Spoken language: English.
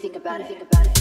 think about it? Think about it?